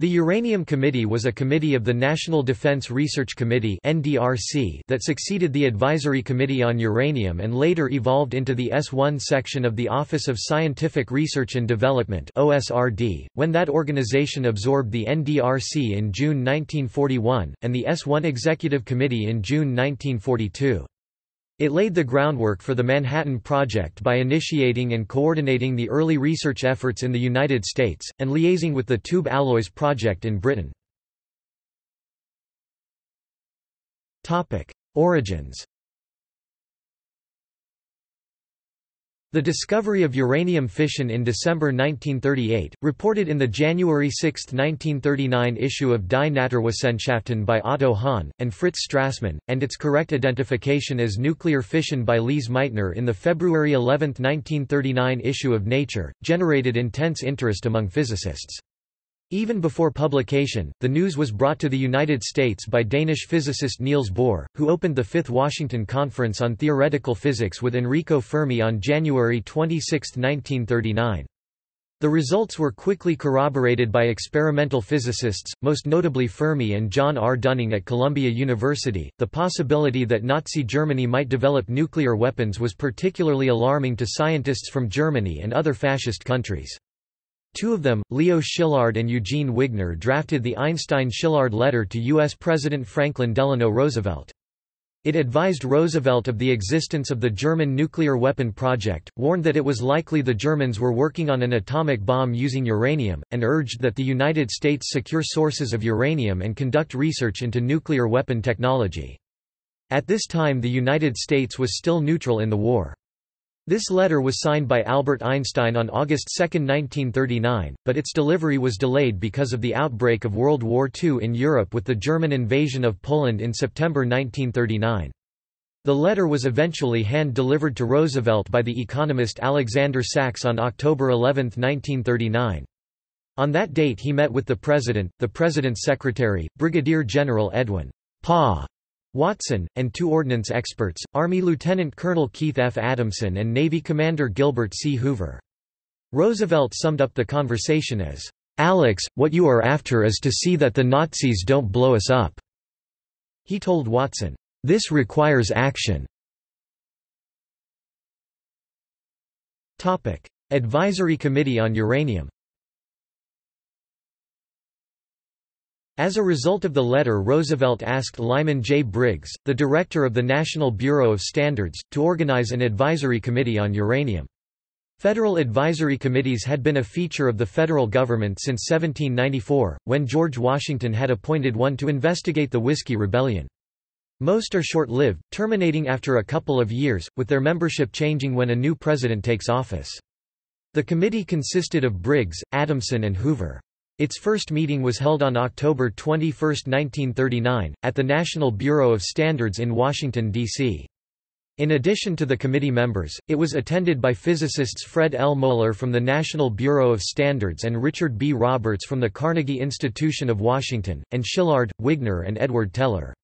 The Uranium Committee was a committee of the National Defense Research Committee that succeeded the Advisory Committee on Uranium and later evolved into the S1 section of the Office of Scientific Research and Development when that organization absorbed the NDRC in June 1941, and the S1 Executive Committee in June 1942. It laid the groundwork for the Manhattan Project by initiating and coordinating the early research efforts in the United States, and liaising with the Tube Alloys Project in Britain. Origins The discovery of uranium fission in December 1938, reported in the January 6, 1939 issue of Die Naturwissenschaften by Otto Hahn, and Fritz Strassmann, and its correct identification as nuclear fission by Lise Meitner in the February 11, 1939 issue of Nature, generated intense interest among physicists. Even before publication, the news was brought to the United States by Danish physicist Niels Bohr, who opened the Fifth Washington Conference on Theoretical Physics with Enrico Fermi on January 26, 1939. The results were quickly corroborated by experimental physicists, most notably Fermi and John R. Dunning at Columbia University. The possibility that Nazi Germany might develop nuclear weapons was particularly alarming to scientists from Germany and other fascist countries. Two of them, Leo Szilard and Eugene Wigner drafted the Einstein-Szilard letter to U.S. President Franklin Delano Roosevelt. It advised Roosevelt of the existence of the German nuclear weapon project, warned that it was likely the Germans were working on an atomic bomb using uranium, and urged that the United States secure sources of uranium and conduct research into nuclear weapon technology. At this time the United States was still neutral in the war. This letter was signed by Albert Einstein on August 2, 1939, but its delivery was delayed because of the outbreak of World War II in Europe with the German invasion of Poland in September 1939. The letter was eventually hand-delivered to Roosevelt by the economist Alexander Sachs on October 11, 1939. On that date he met with the President, the President's Secretary, Brigadier General Edwin Pa Watson, and two ordnance experts, Army Lieutenant Colonel Keith F. Adamson and Navy Commander Gilbert C. Hoover. Roosevelt summed up the conversation as, "'Alex, what you are after is to see that the Nazis don't blow us up." He told Watson, "'This requires action." Advisory Committee on Uranium As a result of the letter Roosevelt asked Lyman J. Briggs, the director of the National Bureau of Standards, to organize an advisory committee on uranium. Federal advisory committees had been a feature of the federal government since 1794, when George Washington had appointed one to investigate the Whiskey Rebellion. Most are short-lived, terminating after a couple of years, with their membership changing when a new president takes office. The committee consisted of Briggs, Adamson and Hoover. Its first meeting was held on October 21, 1939, at the National Bureau of Standards in Washington, D.C. In addition to the committee members, it was attended by physicists Fred L. Mohler from the National Bureau of Standards and Richard B. Roberts from the Carnegie Institution of Washington, and Szilard, Wigner and Edward Teller.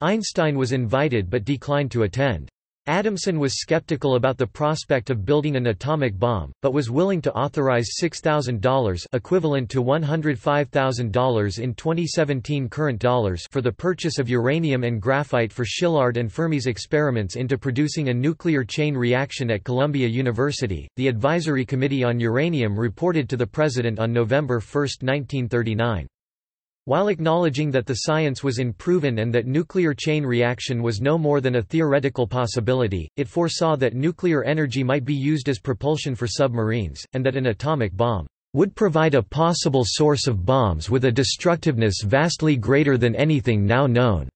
Einstein was invited but declined to attend. Adamson was skeptical about the prospect of building an atomic bomb, but was willing to authorize $6,000 equivalent to $105,000 in 2017 current dollars for the purchase of uranium and graphite for Szilard and Fermi's experiments into producing a nuclear chain reaction at Columbia University. The Advisory Committee on Uranium reported to the President on November 1, 1939. While acknowledging that the science was unproven and that nuclear chain reaction was no more than a theoretical possibility, it foresaw that nuclear energy might be used as propulsion for submarines, and that an atomic bomb would provide a possible source of bombs with a destructiveness vastly greater than anything now known.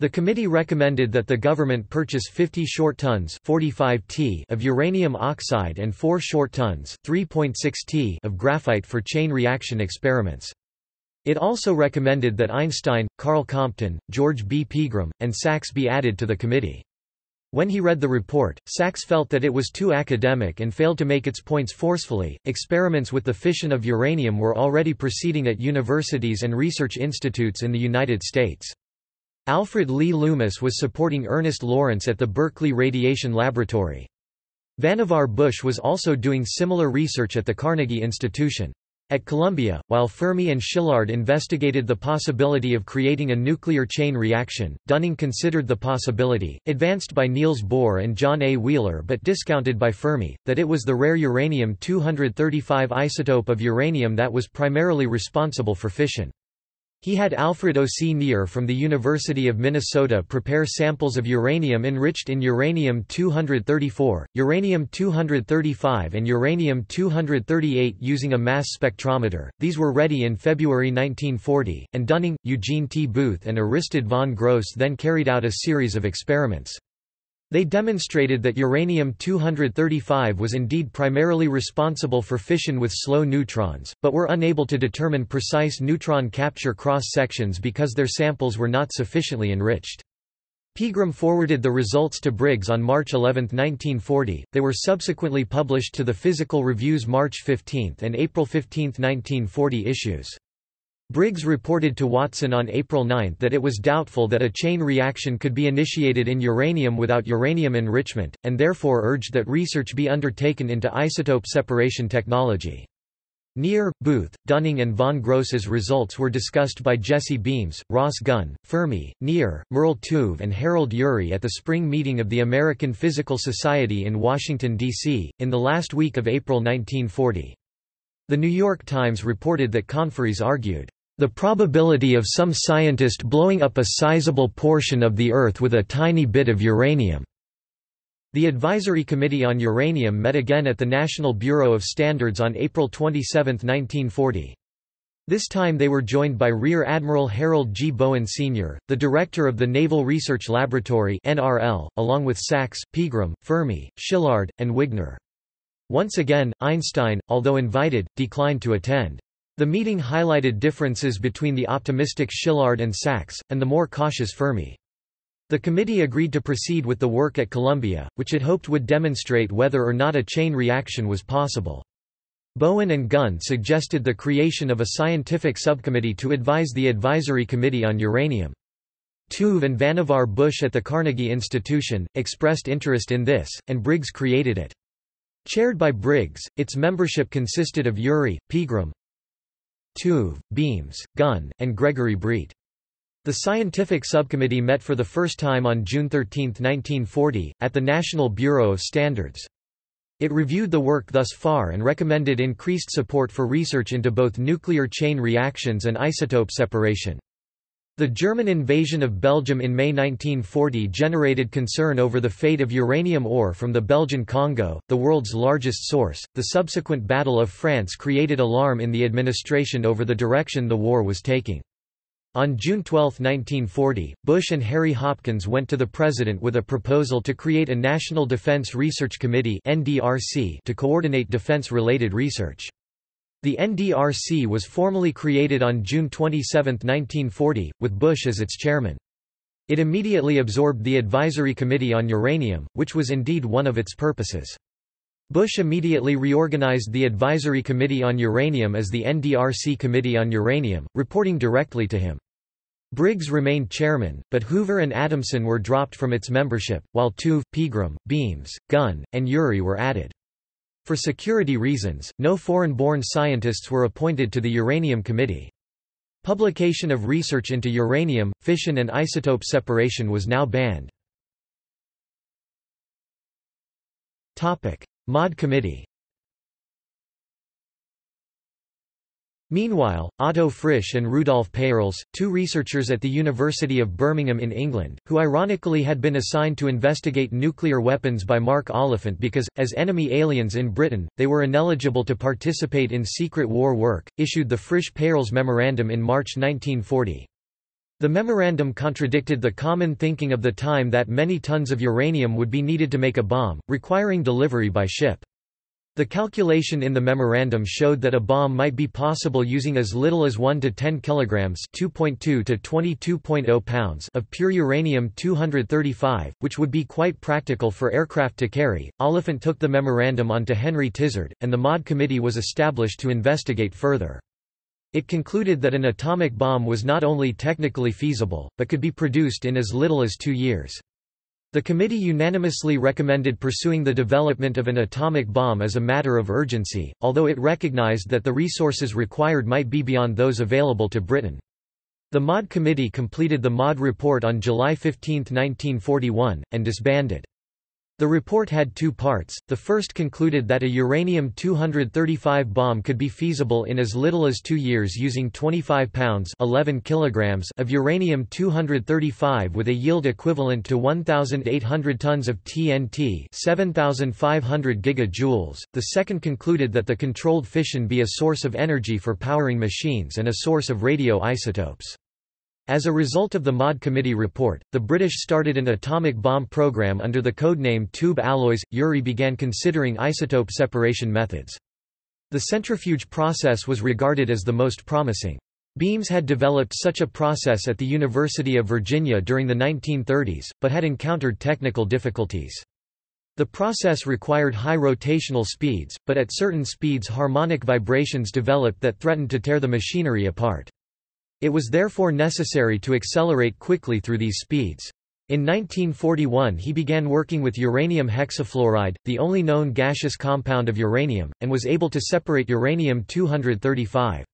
The committee recommended that the government purchase 50 short tons 45 t of uranium oxide and 4 short tons 3.6 t of graphite for chain reaction experiments. It also recommended that Einstein, Karl Compton, George B. Pegram, and Sachs be added to the committee. When he read the report, Sachs felt that it was too academic and failed to make its points forcefully. Experiments with the fission of uranium were already proceeding at universities and research institutes in the United States. Alfred Lee Loomis was supporting Ernest Lawrence at the Berkeley Radiation Laboratory. Vannevar Bush was also doing similar research at the Carnegie Institution. At Columbia, while Fermi and Szilard investigated the possibility of creating a nuclear chain reaction, Dunning considered the possibility, advanced by Niels Bohr and John A. Wheeler but discounted by Fermi, that it was the rare uranium-235 isotope of uranium that was primarily responsible for fission. He had Alfred O. C. Nier from the University of Minnesota prepare samples of uranium enriched in uranium-234, uranium-235 and uranium-238 using a mass spectrometer. These were ready in February 1940, and Dunning, Eugene T. Booth and Aristide von Gross then carried out a series of experiments. They demonstrated that uranium-235 was indeed primarily responsible for fission with slow neutrons, but were unable to determine precise neutron capture cross-sections because their samples were not sufficiently enriched. Pegram forwarded the results to Briggs on March 11, 1940. They were subsequently published to the Physical Review's March 15 and April 15, 1940 issues. Briggs reported to Watson on April 9 that it was doubtful that a chain reaction could be initiated in uranium without uranium enrichment, and therefore urged that research be undertaken into isotope separation technology. Nier, Booth, Dunning and von Gross's results were discussed by Jesse Beams, Ross Gunn, Fermi, Nier, Merle Tuve and Harold Urey at the spring meeting of the American Physical Society in Washington, D.C., in the last week of April 1940. The New York Times reported that conferees argued, "...the probability of some scientist blowing up a sizable portion of the Earth with a tiny bit of uranium." The Advisory Committee on Uranium met again at the National Bureau of Standards on April 27, 1940. This time they were joined by Rear Admiral Harold G. Bowen Sr., the director of the Naval Research Laboratory NRL, along with Sachs, Pegram, Fermi, Szilard, and Wigner. Once again, Einstein, although invited, declined to attend. The meeting highlighted differences between the optimistic Szilard and Sachs, and the more cautious Fermi. The committee agreed to proceed with the work at Columbia, which it hoped would demonstrate whether or not a chain reaction was possible. Bowen and Gunn suggested the creation of a scientific subcommittee to advise the Advisory Committee on Uranium. Tuve and Vannevar Bush at the Carnegie Institution, expressed interest in this, and Briggs created it. Chaired by Briggs, its membership consisted of Urey, Pegram, Tuve, Beams, Gunn, and Gregory Breit. The scientific subcommittee met for the first time on June 13, 1940, at the National Bureau of Standards. It reviewed the work thus far and recommended increased support for research into both nuclear chain reactions and isotope separation. The German invasion of Belgium in May 1940 generated concern over the fate of uranium ore from the Belgian Congo, the world's largest source. The subsequent Battle of France created alarm in the administration over the direction the war was taking. On June 12, 1940, Bush and Harry Hopkins went to the president with a proposal to create a National Defense Research Committee to coordinate defense-related research. The NDRC was formally created on June 27, 1940, with Bush as its chairman. It immediately absorbed the Advisory Committee on Uranium, which was indeed one of its purposes. Bush immediately reorganized the Advisory Committee on Uranium as the NDRC Committee on Uranium, reporting directly to him. Briggs remained chairman, but Hoover and Adamson were dropped from its membership, while Tuve, Pegram, Beams, Gunn, and Urey were added. For security reasons, no foreign-born scientists were appointed to the Uranium Committee. Publication of research into uranium, fission and isotope separation was now banned. MAUD Committee Meanwhile, Otto Frisch and Rudolf Peierls, two researchers at the University of Birmingham in England, who ironically had been assigned to investigate nuclear weapons by Mark Oliphant because, as enemy aliens in Britain, they were ineligible to participate in secret war work, issued the Frisch-Peierls Memorandum in March 1940. The memorandum contradicted the common thinking of the time that many tons of uranium would be needed to make a bomb, requiring delivery by ship. The calculation in the memorandum showed that a bomb might be possible using as little as 1 to 10 kilograms (2.2 to 22.0 pounds) of pure uranium-235, which would be quite practical for aircraft to carry. Oliphant took the memorandum on to Henry Tizard, and the MAUD committee was established to investigate further. It concluded that an atomic bomb was not only technically feasible, but could be produced in as little as two years. The committee unanimously recommended pursuing the development of an atomic bomb as a matter of urgency, although it recognized that the resources required might be beyond those available to Britain. The MAUD Committee completed the MAUD report on July 15, 1941, and disbanded. The report had two parts. The first concluded that a uranium-235 bomb could be feasible in as little as 2 years using 25 pounds 11 kilograms of uranium-235 with a yield equivalent to 1800 tons of TNT, 7500 gigajoules. The second concluded that the controlled fission be a source of energy for powering machines and a source of radioisotopes. As a result of the MAUD Committee report, the British started an atomic bomb program under the codename Tube Alloys. Urey began considering isotope separation methods. The centrifuge process was regarded as the most promising. Beams had developed such a process at the University of Virginia during the 1930s, but had encountered technical difficulties. The process required high rotational speeds, but at certain speeds harmonic vibrations developed that threatened to tear the machinery apart. It was therefore necessary to accelerate quickly through these speeds. In 1941 he began working with uranium hexafluoride, the only known gaseous compound of uranium, and was able to separate uranium-235.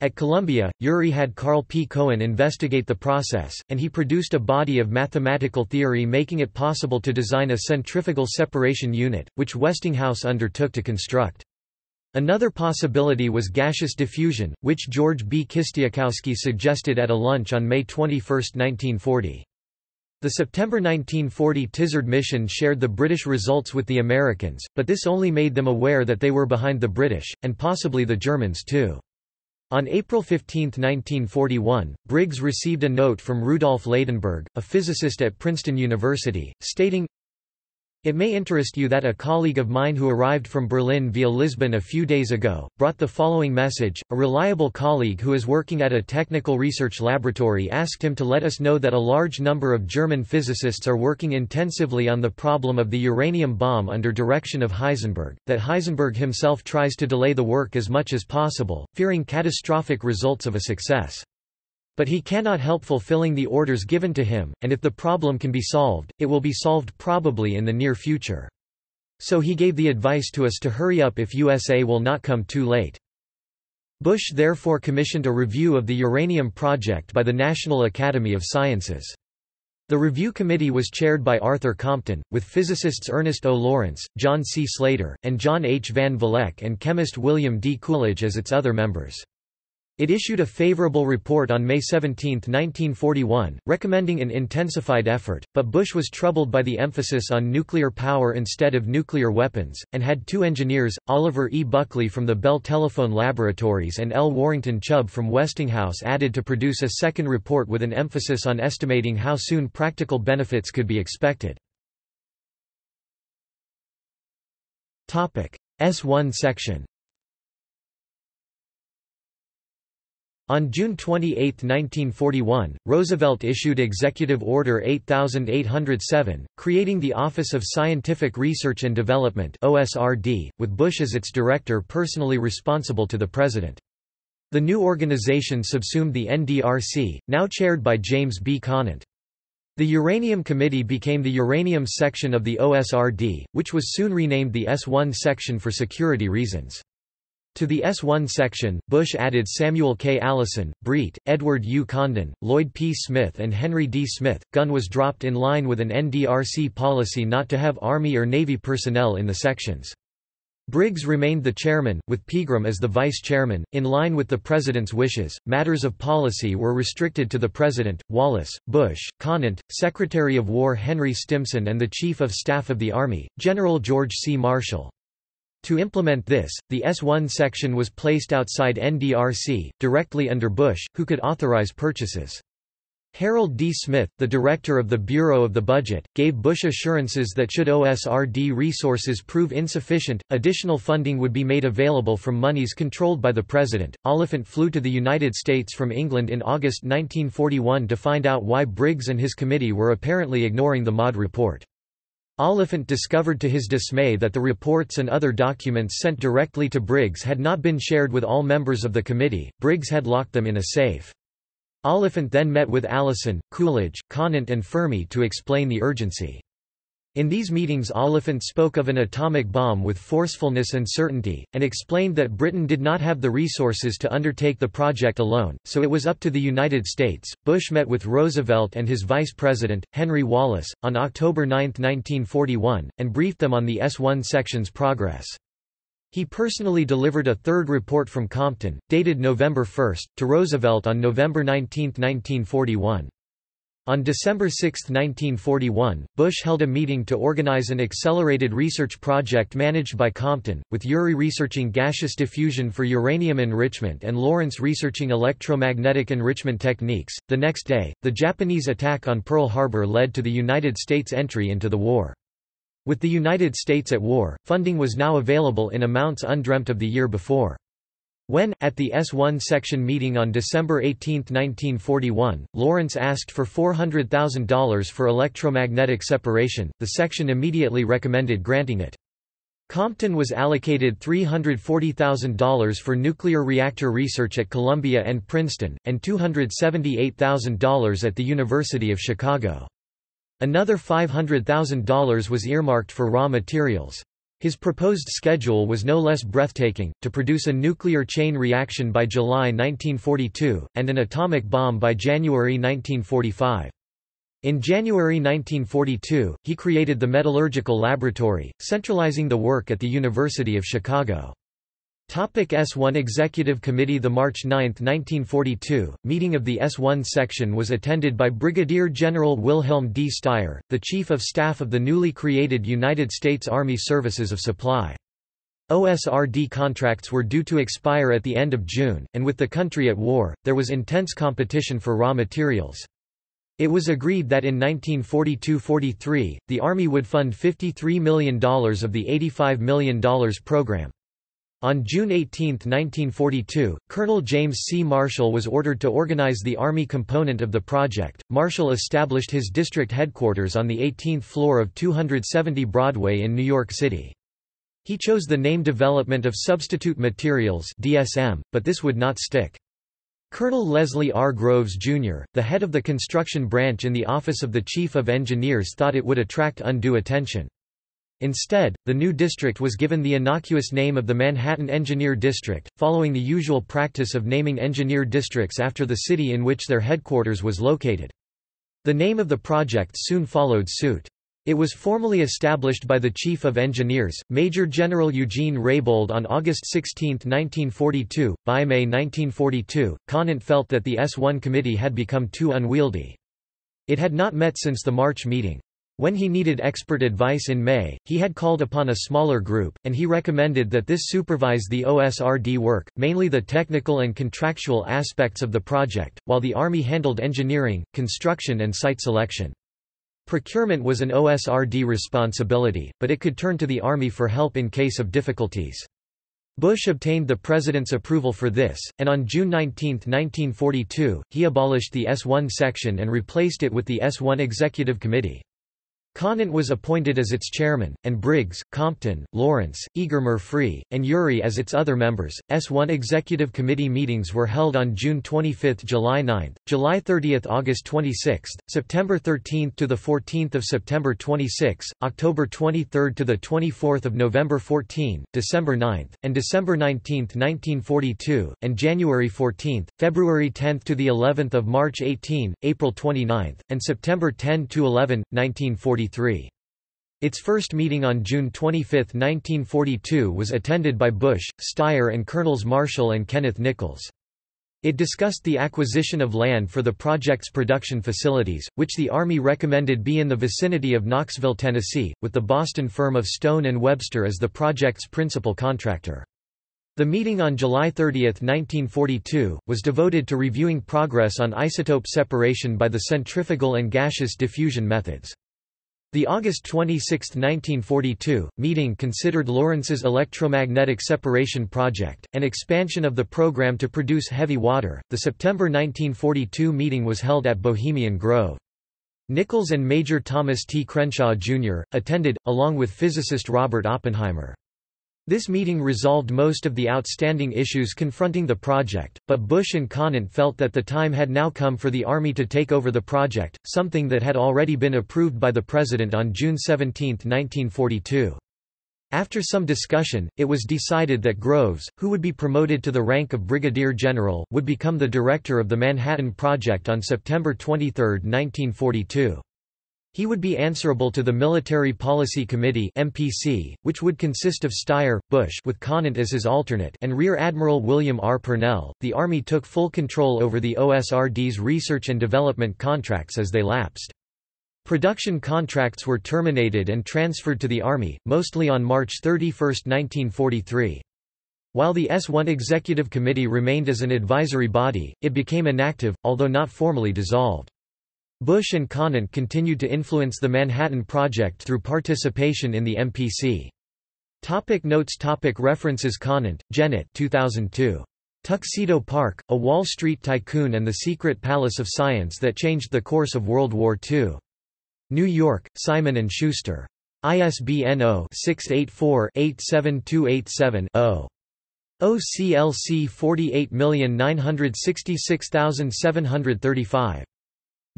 At Columbia, Urey had Karl P. Cohen investigate the process, and he produced a body of mathematical theory making it possible to design a centrifugal separation unit, which Westinghouse undertook to construct. Another possibility was gaseous diffusion, which George B. Kistiakowsky suggested at a lunch on May 21, 1940. The September 1940 Tizard mission shared the British results with the Americans, but this only made them aware that they were behind the British, and possibly the Germans too. On April 15, 1941, Briggs received a note from Rudolf Ladenburg, a physicist at Princeton University, stating, it may interest you that a colleague of mine who arrived from Berlin via Lisbon a few days ago, brought the following message. A reliable colleague who is working at a technical research laboratory asked him to let us know that a large number of German physicists are working intensively on the problem of the uranium bomb under direction of Heisenberg, that Heisenberg himself tries to delay the work as much as possible, fearing catastrophic results of a success. But he cannot help fulfilling the orders given to him, and if the problem can be solved, it will be solved probably in the near future. So he gave the advice to us to hurry up if USA will not come too late. Bush therefore commissioned a review of the uranium project by the National Academy of Sciences. The review committee was chaired by Arthur Compton, with physicists Ernest O. Lawrence, John C. Slater, and John H. Van Vleck and chemist William D. Coolidge as its other members. It issued a favorable report on May 17, 1941, recommending an intensified effort, but Bush was troubled by the emphasis on nuclear power instead of nuclear weapons, and had two engineers, Oliver E. Buckley from the Bell Telephone Laboratories and L. Warrington Chubb from Westinghouse added to produce a second report with an emphasis on estimating how soon practical benefits could be expected. S1 section On June 28, 1941, Roosevelt issued Executive Order 8807, creating the Office of Scientific Research and Development OSRD, with Bush as its director personally responsible to the President. The new organization subsumed the NDRC, now chaired by James B. Conant. The Uranium Committee became the uranium section of the OSRD, which was soon renamed the S1 section for security reasons. To the S1 section, Bush added Samuel K. Allison, Breit, Edward U. Condon, Lloyd P. Smith and Henry D. Smyth. Gunn was dropped in line with an NDRC policy not to have Army or Navy personnel in the sections. Briggs remained the chairman, with Pegram as the vice chairman. In line with the president's wishes, matters of policy were restricted to the president, Wallace, Bush, Conant, Secretary of War Henry Stimson, and the Chief of Staff of the Army, General George C. Marshall. To implement this, the S1 section was placed outside NDRC, directly under Bush, who could authorize purchases. Harold D. Smith, the director of the Bureau of the Budget, gave Bush assurances that should OSRD resources prove insufficient, additional funding would be made available from monies controlled by the president. Oliphant flew to the United States from England in August 1941 to find out why Briggs and his committee were apparently ignoring the MAUD report. Oliphant discovered to his dismay that the reports and other documents sent directly to Briggs had not been shared with all members of the committee, Briggs had locked them in a safe. Oliphant then met with Allison, Coolidge, Conant and Fermi to explain the urgency. In these meetings Oliphant spoke of an atomic bomb with forcefulness and certainty, and explained that Britain did not have the resources to undertake the project alone, so it was up to the United States. Bush met with Roosevelt and his vice president, Henry Wallace, on October 9, 1941, and briefed them on the S-1 section's progress. He personally delivered a third report from Compton, dated November 1, to Roosevelt on November 19, 1941. On December 6, 1941, Bush held a meeting to organize an accelerated research project managed by Compton, with Urey researching gaseous diffusion for uranium enrichment and Lawrence researching electromagnetic enrichment techniques. The next day, the Japanese attack on Pearl Harbor led to the United States' entry into the war. With the United States at war, funding was now available in amounts undreamt of the year before. When, at the S1 section meeting on December 18, 1941, Lawrence asked for $400,000 for electromagnetic separation, the section immediately recommended granting it. Compton was allocated $340,000 for nuclear reactor research at Columbia and Princeton, and $278,000 at the University of Chicago. Another $500,000 was earmarked for raw materials. His proposed schedule was no less breathtaking, to produce a nuclear chain reaction by July 1942, and an atomic bomb by January 1945. In January 1942, he created the Metallurgical Laboratory, centralizing the work at the University of Chicago. S1 Executive Committee The March 9, 1942, meeting of the S1 section was attended by Brigadier General Wilhelm D. Styer, the Chief of Staff of the newly created United States Army Services of Supply. OSRD contracts were due to expire at the end of June, and with the country at war, there was intense competition for raw materials. It was agreed that in 1942–43, the Army would fund $53 million of the $85 million program. On June 18, 1942, Colonel James C. Marshall was ordered to organize the Army component of the project. Marshall established his district headquarters on the 18th floor of 270 Broadway in New York City. He chose the name Development of Substitute Materials DSM, but this would not stick. Colonel Leslie R. Groves, Jr., the head of the construction branch in the Office of the Chief of Engineers thought it would attract undue attention. Instead, the new district was given the innocuous name of the Manhattan Engineer District, following the usual practice of naming engineer districts after the city in which their headquarters was located. The name of the project soon followed suit. It was formally established by the Chief of Engineers, Major General Eugene Raybould on August 16, 1942. By May 1942, Conant felt that the S1 committee had become too unwieldy. It had not met since the March meeting. When he needed expert advice in May, he had called upon a smaller group, and he recommended that this supervise the OSRD work, mainly the technical and contractual aspects of the project, while the Army handled engineering, construction and site selection. Procurement was an OSRD responsibility, but it could turn to the Army for help in case of difficulties. Bush obtained the President's approval for this, and on June 19, 1942, he abolished the S-1 section and replaced it with the S-1 Executive Committee. Conant was appointed as its chairman, and Briggs, Compton, Lawrence, Eger Murphree, and Urey as its other members. S1 Executive Committee meetings were held on June 25, July 9, July 30, August 26, September 13 to the 14th of September 26, October 23 to the 24th of November 14, December 9, and December 19, 1942, and January 14, February 10 to the 11th of March 18, April 29, and September 10 to 11, 1942. Its first meeting on June 25, 1942 was attended by Bush, Styer and Colonels Marshall and Kenneth Nichols. It discussed the acquisition of land for the project's production facilities, which the Army recommended be in the vicinity of Knoxville, Tennessee, with the Boston firm of Stone and Webster as the project's principal contractor. The meeting on July 30, 1942, was devoted to reviewing progress on isotope separation by the centrifugal and gaseous diffusion methods. The August 26, 1942, meeting considered Lawrence's electromagnetic separation project, an expansion of the program to produce heavy water. The September 1942 meeting was held at Bohemian Grove. Nichols and Major Thomas T. Crenshaw, Jr., attended, along with physicist Robert Oppenheimer. This meeting resolved most of the outstanding issues confronting the project, but Bush and Conant felt that the time had now come for the Army to take over the project, something that had already been approved by the President on June 17, 1942. After some discussion, it was decided that Groves, who would be promoted to the rank of brigadier general, would become the director of the Manhattan Project on September 23, 1942. He would be answerable to the Military Policy Committee (MPC), which would consist of Styer, Bush with Conant as his alternate, and Rear Admiral William R. Purnell. The Army took full control over the OSRD's research and development contracts as they lapsed. Production contracts were terminated and transferred to the Army, mostly on March 31, 1943. While the S-1 Executive Committee remained as an advisory body, it became inactive, although not formally dissolved. Bush and Conant continued to influence the Manhattan Project through participation in the MPC. Topic notes topic References Conant, Janet 2002. Tuxedo Park, A Wall Street Tycoon and the Secret Palace of Science That Changed the Course of World War II. New York, Simon & Schuster. ISBN 0-684-87287-0. OCLC 48966735.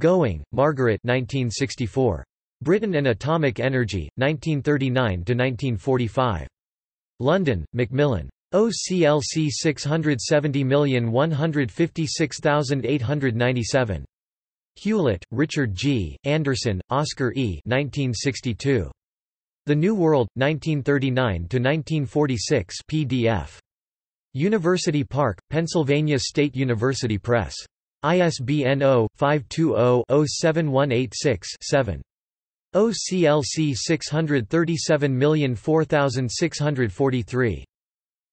Gowing, Margaret 1964. Britain and Atomic Energy, 1939–1945. London, Macmillan. OCLC 670156897. Hewlett, Richard G., Anderson, Oscar E. 1962. The New World, 1939–1946 PDF. University Park, Pennsylvania State University Press. ISBN 0-520-07186-7. OCLC 637004643.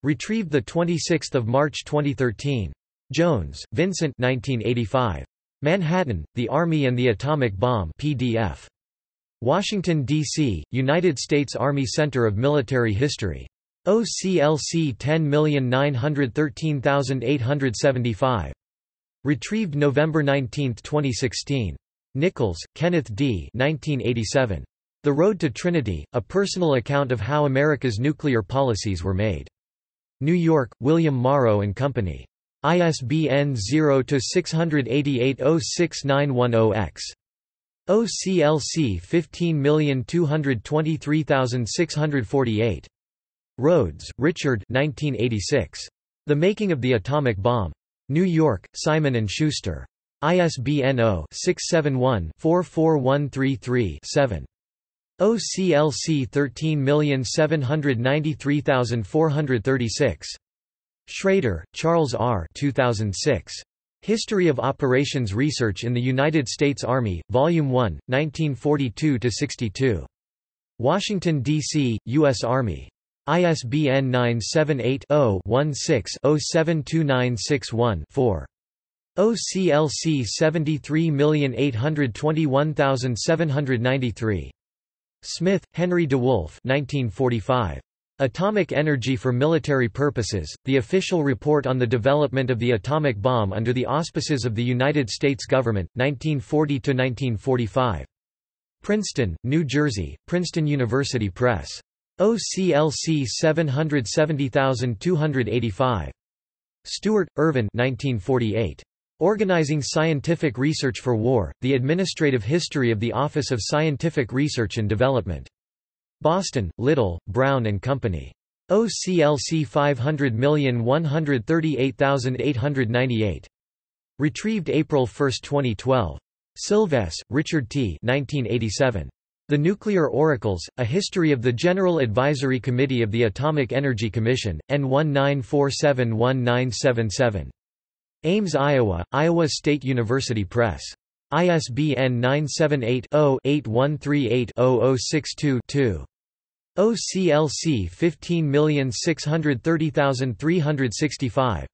Retrieved 26 March 2013. Jones, Vincent 1985. Manhattan, The Army and the Atomic Bomb PDF. Washington, D.C., United States Army Center of Military History. OCLC 10913875. Retrieved November 19, 2016. Nichols, Kenneth D. 1987. The Road to Trinity, A Personal Account of How America's Nuclear Policies Were Made. New York, William Morrow and Company. ISBN 0-688-06910-X. OCLC 15223648. Rhodes, Richard 1986. The Making of the Atomic Bomb. New York, Simon & Schuster. ISBN 0-671-44133-7. OCLC 13793436. Schrader, Charles R. 2006. History of Operations Research in the United States Army, Volume 1, 1942–62. Washington, D.C., U.S. Army. ISBN 978-0-16-072961-4. OCLC 73821793. Smyth, Henry DeWolf 1945. Atomic Energy for Military Purposes, the official report on the development of the atomic bomb under the auspices of the United States government, 1940–1945. Princeton, New Jersey, Princeton University Press. OCLC 770285. Stewart, Irvin 1948. Organizing Scientific Research for War, The Administrative History of the Office of Scientific Research and Development. Boston, Little, Brown and Company. OCLC 500138898. Retrieved April 1, 2012. Sylves, Richard T. 1987. The Nuclear Oracles, A History of the General Advisory Committee of the Atomic Energy Commission, N19471977. Ames, Iowa, Iowa State University Press. ISBN 978-0-8138-0062-2. OCLC 15630365.